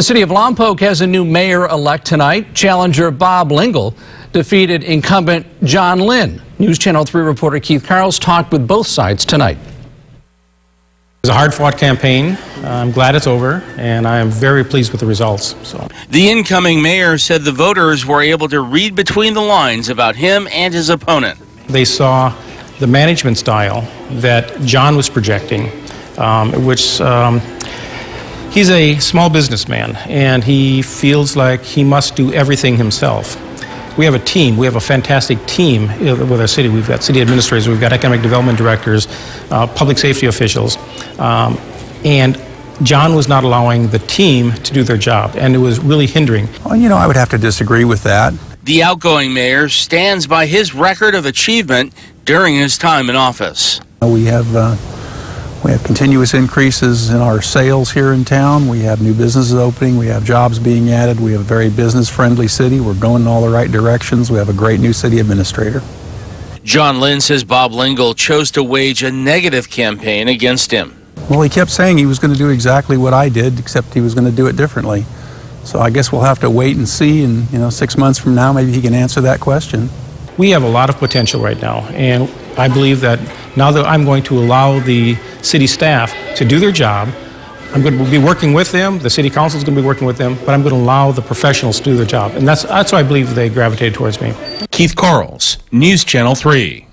The city of Lompoc has a new mayor-elect tonight. Challenger Bob Lingl defeated incumbent John Linn. News Channel 3 reporter Keith Carls talked with both sides tonight. It was a hard-fought campaign. I'm glad it's over, and I am very pleased with the results. So. The incoming mayor said the voters were able to read between the lines about him and his opponent. They saw the management style that John was projecting, um, which um, he's a small businessman, and he feels like he must do everything himself. We have a team. We have a fantastic team with our city. We've got city administrators, we've got economic development directors, uh, public safety officials, um, and John was not allowing the team to do their job, and it was really hindering. Well, you know, I would have to disagree with that. The outgoing mayor stands by his record of achievement during his time in office. We have uh, we have continuous increases in our sales here in town. We have new businesses opening. We have jobs being added. We have a very business-friendly city. We're going in all the right directions. We have a great new city administrator. John Linn says Bob Lingl chose to wage a negative campaign against him. Well, he kept saying he was going to do exactly what I did, except he was going to do it differently. So I guess we'll have to wait and see, and you know, six months from now, maybe he can answer that question. We have a lot of potential right now, and I believe that now that I'm going to allow the city staff to do their job, I'm going to be working with them, the city council is going to be working with them, but I'm going to allow the professionals to do their job. And that's, that's why I believe they gravitated towards me. Keith Carls, News Channel 3.